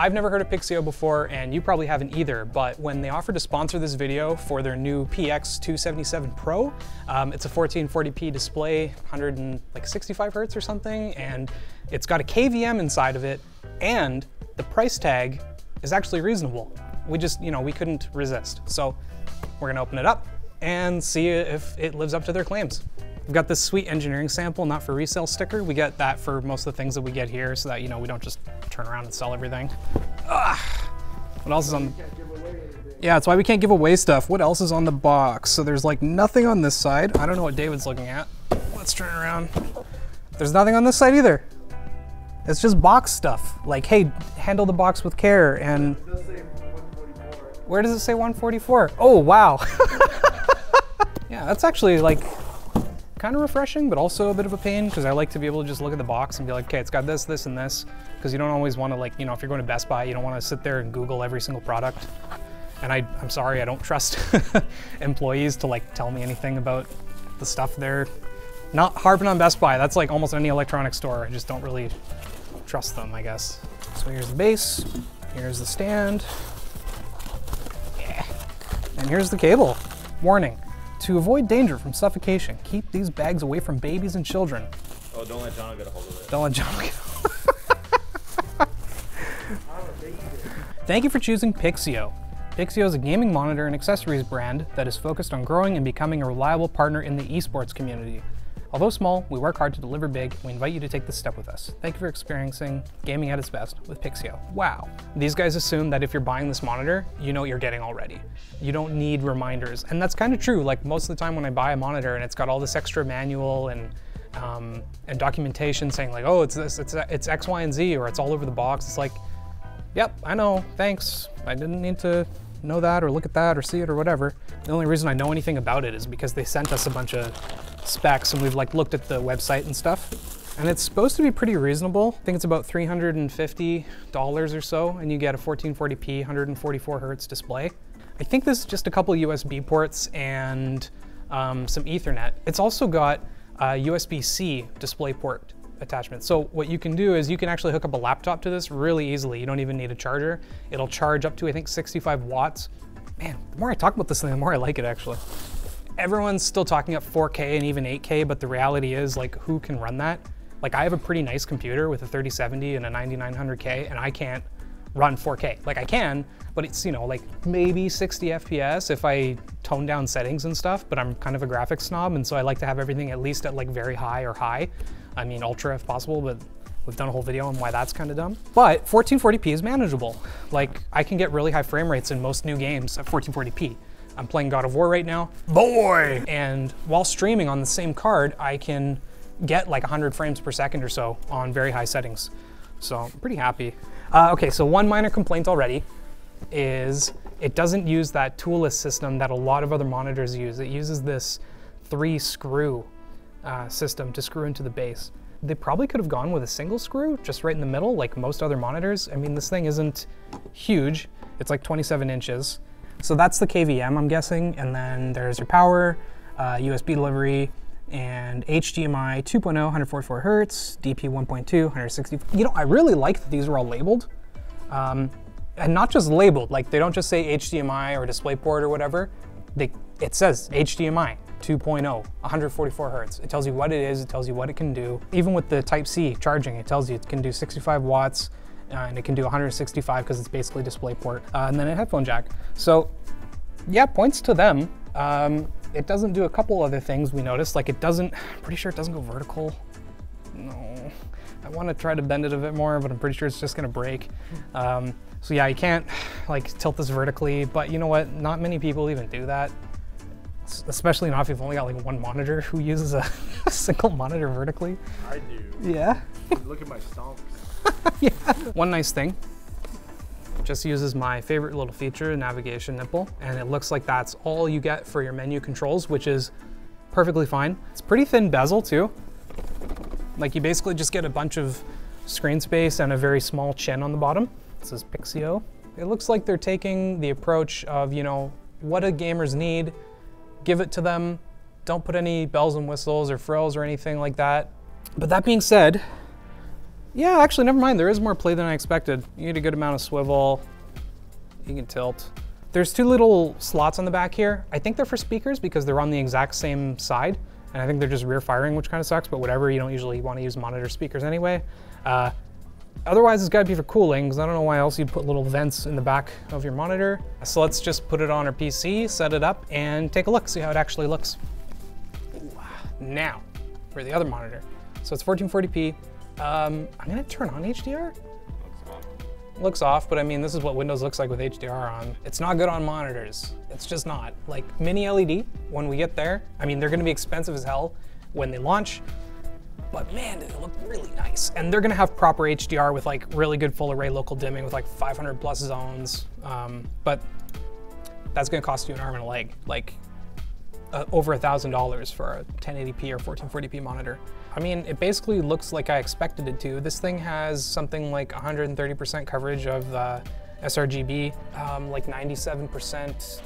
I've never heard of Pixio before, and you probably haven't either, but when they offered to sponsor this video for their new PX277 Pro, um, it's a 1440p display, 165 hertz or something, and it's got a KVM inside of it, and the price tag is actually reasonable. We just, you know, we couldn't resist. So we're gonna open it up and see if it lives up to their claims. We've got this sweet engineering sample, not for resale sticker. We get that for most of the things that we get here so that, you know, we don't just turn around and sell everything. Ugh. What else is on? Yeah, that's why we can't give away stuff. What else is on the box? So there's like nothing on this side. I don't know what David's looking at. Let's turn around. There's nothing on this side either. It's just box stuff. Like, hey, handle the box with care and... Where does it say 144? Oh, wow. yeah, that's actually like kind of refreshing, but also a bit of a pain because I like to be able to just look at the box and be like, okay, it's got this, this, and this. Because you don't always want to like, you know, if you're going to Best Buy, you don't want to sit there and Google every single product. And I, I'm sorry, I don't trust employees to like tell me anything about the stuff they're not harping on Best Buy. That's like almost any electronic store. I just don't really trust them, I guess. So here's the base, here's the stand, yeah. and here's the cable. Warning, to avoid danger from suffocation, keep these bags away from babies and children. Oh, don't let John get a hold of it. Don't let John get a hold it. Thank you for choosing Pixio. Pixio is a gaming monitor and accessories brand that is focused on growing and becoming a reliable partner in the esports community. Although small, we work hard to deliver big. We invite you to take this step with us. Thank you for experiencing gaming at its best with Pixio. Wow. These guys assume that if you're buying this monitor, you know what you're getting already. You don't need reminders. And that's kind of true. Like most of the time when I buy a monitor and it's got all this extra manual and um, and documentation saying like, oh, it's this, it's, it's X, Y, and Z, or it's all over the box. It's like, yep, I know, thanks. I didn't need to know that or look at that or see it or whatever. The only reason I know anything about it is because they sent us a bunch of specs and we've like looked at the website and stuff. And it's supposed to be pretty reasonable. I think it's about $350 or so and you get a 1440p 144 hertz display. I think this is just a couple USB ports and um, some ethernet. It's also got a USB-C display port attachment. So what you can do is you can actually hook up a laptop to this really easily. You don't even need a charger. It'll charge up to, I think, 65 watts. Man, the more I talk about this thing, the more I like it actually everyone's still talking up 4K and even 8K, but the reality is like who can run that? Like I have a pretty nice computer with a 3070 and a 9900K and I can't run 4K. Like I can, but it's, you know, like maybe 60 FPS if I tone down settings and stuff, but I'm kind of a graphics snob and so I like to have everything at least at like very high or high. I mean ultra if possible, but we've done a whole video on why that's kind of dumb. But 1440p is manageable. Like I can get really high frame rates in most new games at 1440p. I'm playing God of War right now. Boy! And while streaming on the same card, I can get like 100 frames per second or so on very high settings. So I'm pretty happy. Uh, okay, so one minor complaint already is it doesn't use that toolless system that a lot of other monitors use. It uses this three screw uh, system to screw into the base. They probably could have gone with a single screw just right in the middle like most other monitors. I mean, this thing isn't huge. It's like 27 inches. So that's the KVM, I'm guessing. And then there's your power, uh, USB delivery, and HDMI 2.0, 144 hertz, DP 1.2, 160. You know, I really like that these are all labeled. Um, and not just labeled, like they don't just say HDMI or DisplayPort or whatever. They, it says HDMI 2.0, 144 hertz. It tells you what it is, it tells you what it can do. Even with the Type-C charging, it tells you it can do 65 watts, uh, and it can do 165 because it's basically DisplayPort, uh, and then a headphone jack. So yeah, points to them. Um, it doesn't do a couple other things we noticed, like it doesn't, I'm pretty sure it doesn't go vertical. No, I want to try to bend it a bit more, but I'm pretty sure it's just gonna break. Um, so yeah, you can't like tilt this vertically, but you know what? Not many people even do that. Especially not if you've only got like one monitor who uses a, a single monitor vertically. I do. Yeah. Look at my stomps. yeah. One nice thing, just uses my favorite little feature, navigation nipple, and it looks like that's all you get for your menu controls, which is perfectly fine. It's pretty thin bezel too. Like you basically just get a bunch of screen space and a very small chin on the bottom. This is Pixio. It looks like they're taking the approach of, you know, what do gamers need, give it to them, don't put any bells and whistles or frills or anything like that. But that being said, Yeah, actually, never mind. There is more play than I expected. You need a good amount of swivel. You can tilt. There's two little slots on the back here. I think they're for speakers because they're on the exact same side. And I think they're just rear firing, which kind of sucks, but whatever. You don't usually want to use monitor speakers anyway. Uh, otherwise, it's got to be for cooling because I don't know why else you'd put little vents in the back of your monitor. So let's just put it on our PC, set it up, and take a look, see how it actually looks. Now, for the other monitor. So it's 1440p. Um, I'm gonna turn on HDR. Looks off, but I mean, this is what Windows looks like with HDR on. It's not good on monitors. It's just not. Like mini LED, when we get there, I mean, they're gonna be expensive as hell when they launch, but man, they look really nice. And they're gonna have proper HDR with like really good full array local dimming with like 500 plus zones. Um, but that's gonna cost you an arm and a leg. Like uh, over a thousand dollars for a 1080p or 1440p monitor. I mean, it basically looks like I expected it to. This thing has something like 130% coverage of uh, sRGB, um, like 97%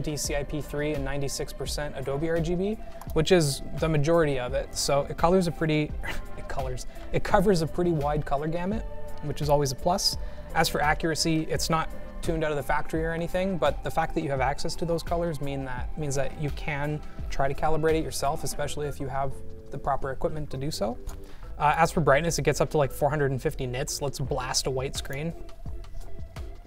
DCI-P3 and 96% Adobe RGB, which is the majority of it. So it colors a pretty, it colors, it covers a pretty wide color gamut, which is always a plus. As for accuracy, it's not tuned out of the factory or anything, but the fact that you have access to those colors mean that means that you can try to calibrate it yourself, especially if you have the proper equipment to do so. Uh, as for brightness, it gets up to like 450 nits. Let's blast a white screen.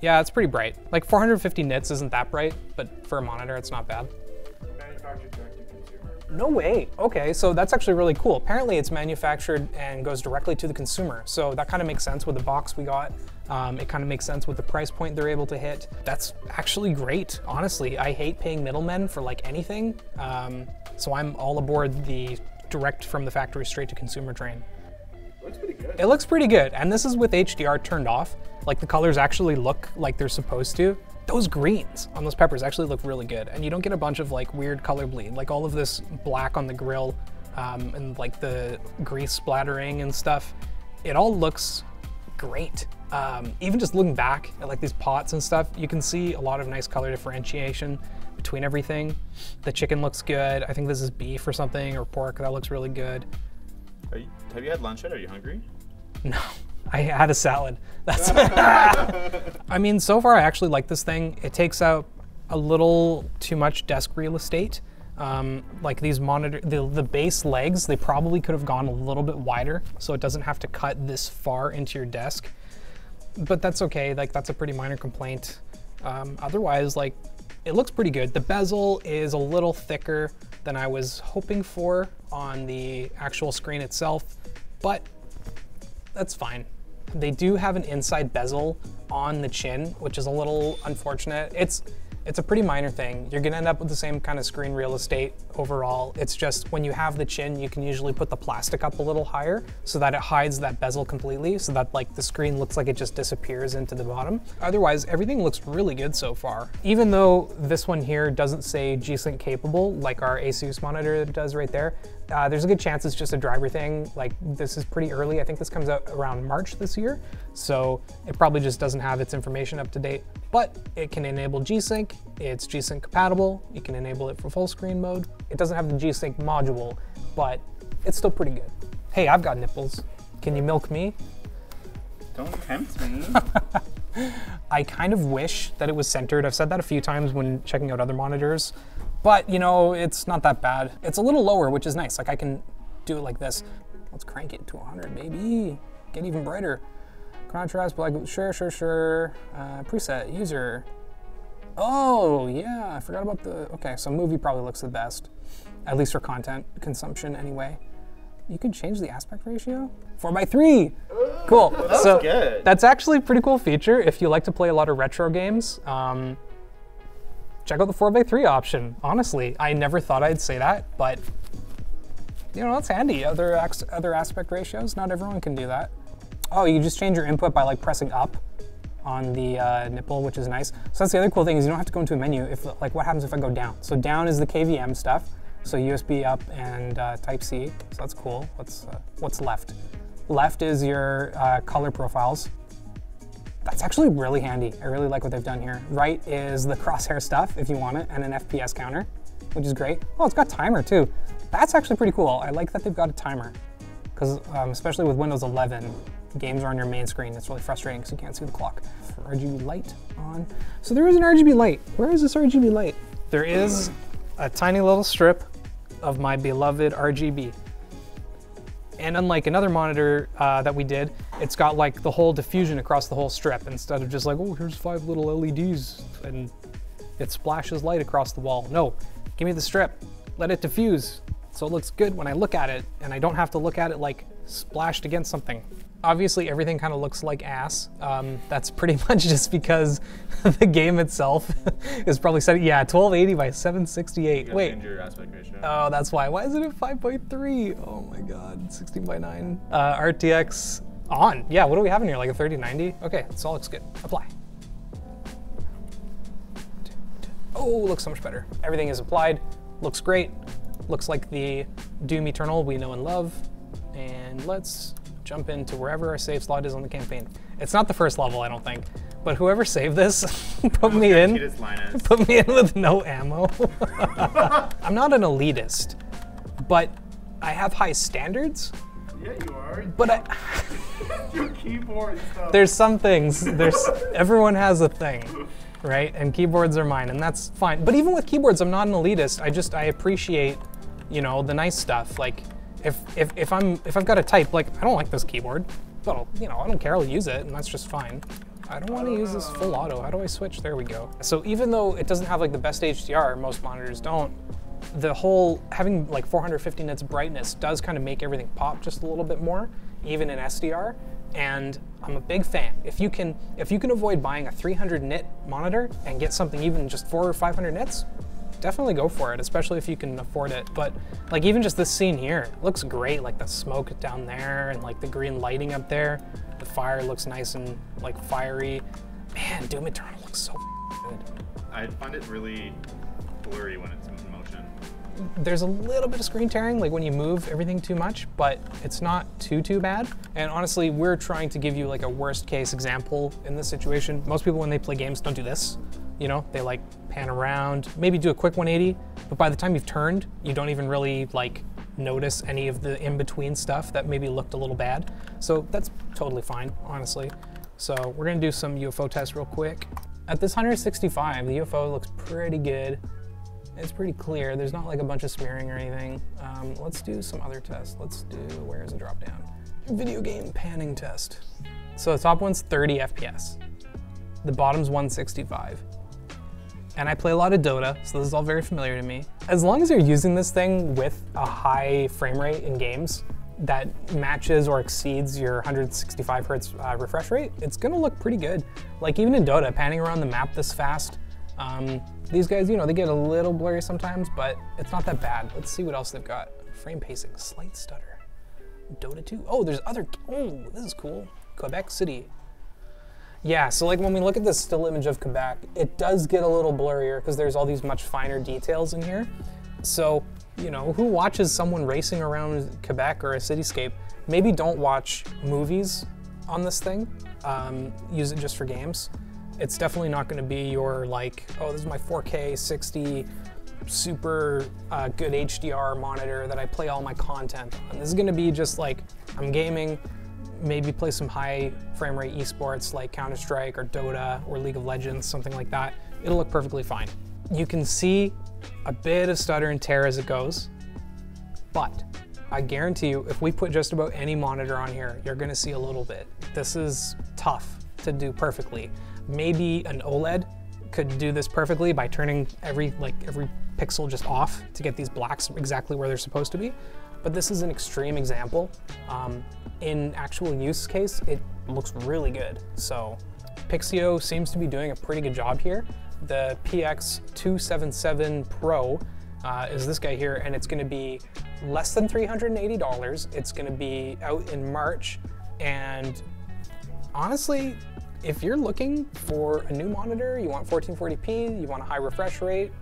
Yeah, it's pretty bright. Like 450 nits isn't that bright, but for a monitor, it's not bad. No way. Okay, so that's actually really cool. Apparently it's manufactured and goes directly to the consumer. So that kind of makes sense with the box we got. Um, it kind of makes sense with the price point they're able to hit. That's actually great, honestly. I hate paying middlemen for like anything. Um, so I'm all aboard the direct from the factory straight to consumer train. Looks pretty good. It looks pretty good, and this is with HDR turned off. Like the colors actually look like they're supposed to. Those greens on those peppers actually look really good, and you don't get a bunch of like weird color bleed, like all of this black on the grill um, and like the grease splattering and stuff. It all looks great. Um, even just looking back at like these pots and stuff, you can see a lot of nice color differentiation between everything. The chicken looks good. I think this is beef or something or pork. That looks really good. You, have you had lunch yet? Are you hungry? No, I had a salad. That's. I mean, so far I actually like this thing. It takes out a little too much desk real estate. Um, like these monitor, the, the base legs, they probably could have gone a little bit wider so it doesn't have to cut this far into your desk. But that's okay, like that's a pretty minor complaint. Um, otherwise, like it looks pretty good. The bezel is a little thicker than I was hoping for on the actual screen itself, but that's fine. They do have an inside bezel on the chin, which is a little unfortunate. It's it's a pretty minor thing. You're gonna end up with the same kind of screen real estate overall. It's just when you have the chin, you can usually put the plastic up a little higher so that it hides that bezel completely so that like the screen looks like it just disappears into the bottom. Otherwise, everything looks really good so far. Even though this one here doesn't say G-Sync capable like our Asus monitor does right there, uh, there's a good chance it's just a driver thing. Like this is pretty early. I think this comes out around March this year. So it probably just doesn't have its information up to date, but it can enable G-Sync. It's G-Sync compatible. You can enable it for full screen mode. It doesn't have the G-Sync module, but it's still pretty good. Hey, I've got nipples. Can you milk me? Don't tempt me. I kind of wish that it was centered. I've said that a few times when checking out other monitors. But, you know, it's not that bad. It's a little lower, which is nice. Like, I can do it like this. Let's crank it to 100, maybe. Get even brighter. Contrast, black, sure, sure, sure. Uh, preset, user. Oh, yeah, I forgot about the, okay, so movie probably looks the best. At least for content consumption anyway. You can change the aspect ratio? 4 by 3 Cool. That's so good. that's actually a pretty cool feature if you like to play a lot of retro games. Um, check out the 4x3 option. Honestly, I never thought I'd say that, but you know, that's handy. Other, other aspect ratios, not everyone can do that. Oh, you just change your input by like pressing up on the uh, nipple, which is nice. So that's the other cool thing is you don't have to go into a menu. If like what happens if I go down? So down is the KVM stuff. So USB up and uh, Type C. So that's cool. What's uh, what's left? Left is your uh, color profiles. That's actually really handy. I really like what they've done here. Right is the crosshair stuff if you want it, and an FPS counter, which is great. Oh, it's got timer too. That's actually pretty cool. I like that they've got a timer, because um, especially with Windows 11, games are on your main screen. It's really frustrating because you can't see the clock. RGB light on. So there is an RGB light. Where is this RGB light? There is a tiny little strip of my beloved RGB. And unlike another monitor uh, that we did, it's got like the whole diffusion across the whole strip instead of just like, oh, here's five little LEDs and it splashes light across the wall. No, give me the strip, let it diffuse so it looks good when I look at it and I don't have to look at it like splashed against something. Obviously everything kind of looks like ass. Um, that's pretty much just because the game itself is probably set, yeah, 1280 by 768. Wait, aspect ratio. Oh, that's why. Why is it at 5.3? Oh my god, 16 by 9. Uh, RTX on. Yeah, what do we have in here? Like a 3090? Okay, this all looks good. Apply. Oh, looks so much better. Everything is applied. Looks great. Looks like the Doom Eternal we know and love. And let's jump into wherever our save slot is on the campaign. It's not the first level, I don't think. But whoever saved this, put me in. Put me in with no ammo. I'm not an elitist, but I have high standards. Yeah, you are. But I, Your keyboard stuff. there's some things. There's everyone has a thing, right? And keyboards are mine, and that's fine. But even with keyboards, I'm not an elitist. I just I appreciate, you know, the nice stuff. Like if if if I'm if I've got to type, like I don't like this keyboard, but I'll, you know I don't care. I'll use it, and that's just fine. I don't want to use this full auto. How do I switch? There we go. So even though it doesn't have like the best HDR, most monitors don't, the whole having like 450 nits brightness does kind of make everything pop just a little bit more, even in SDR. And I'm a big fan. If you can, if you can avoid buying a 300 nit monitor and get something even just four or 500 nits, definitely go for it, especially if you can afford it. But like even just this scene here looks great, like the smoke down there and like the green lighting up there. The fire looks nice and like fiery. Man, Doom Eternal looks so good. I find it really blurry when it's. There's a little bit of screen tearing, like when you move everything too much, but it's not too, too bad. And honestly, we're trying to give you like a worst case example in this situation. Most people when they play games don't do this. You know, they like pan around, maybe do a quick 180, but by the time you've turned, you don't even really like notice any of the in-between stuff that maybe looked a little bad. So that's totally fine, honestly. So we're gonna do some UFO tests real quick. At this 165, the UFO looks pretty good. It's pretty clear. There's not like a bunch of smearing or anything. Um, let's do some other tests. Let's do, where's the drop down? Video game panning test. So the top one's 30 FPS. The bottom's 165 and I play a lot of Dota, so this is all very familiar to me. As long as you're using this thing with a high frame rate in games that matches or exceeds your 165 hertz uh, refresh rate, it's gonna look pretty good. Like even in Dota, panning around the map this fast, um, these guys, you know, they get a little blurry sometimes, but it's not that bad. Let's see what else they've got. Frame pacing, slight stutter. Dota 2, oh, there's other, oh, this is cool. Quebec City, yeah, so like when we look at this still image of Quebec, it does get a little blurrier because there's all these much finer details in here. So, you know, who watches someone racing around Quebec or a cityscape? Maybe don't watch movies on this thing. Um, use it just for games. It's definitely not going to be your like, oh, this is my 4K 60 super uh, good HDR monitor that I play all my content on. This is going to be just like I'm gaming, maybe play some high frame rate esports like Counter-Strike or Dota or League of Legends, something like that, it'll look perfectly fine. You can see a bit of stutter and tear as it goes, but I guarantee you, if we put just about any monitor on here, you're gonna see a little bit. This is tough to do perfectly. Maybe an OLED could do this perfectly by turning every like every pixel just off to get these blacks exactly where they're supposed to be. But this is an extreme example. Um, in actual use case, it looks really good. So Pixio seems to be doing a pretty good job here. The PX277 Pro uh, is this guy here, and it's gonna be less than $380. It's gonna be out in March, and honestly, if you're looking for a new monitor, you want 1440p, you want a high refresh rate,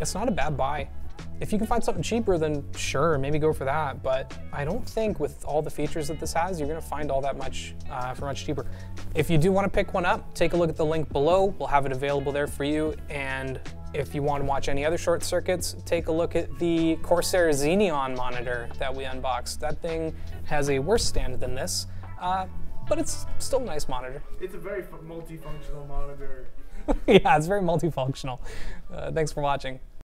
it's not a bad buy. If you can find something cheaper, then sure, maybe go for that. But I don't think with all the features that this has, you're gonna find all that much uh, for much cheaper. If you do wanna pick one up, take a look at the link below. We'll have it available there for you. And if you want to watch any other short circuits, take a look at the Corsair Xeneon monitor that we unboxed. That thing has a worse stand than this, uh, but it's still a nice monitor. It's a very multifunctional monitor. yeah, it's very multifunctional. Uh, thanks for watching.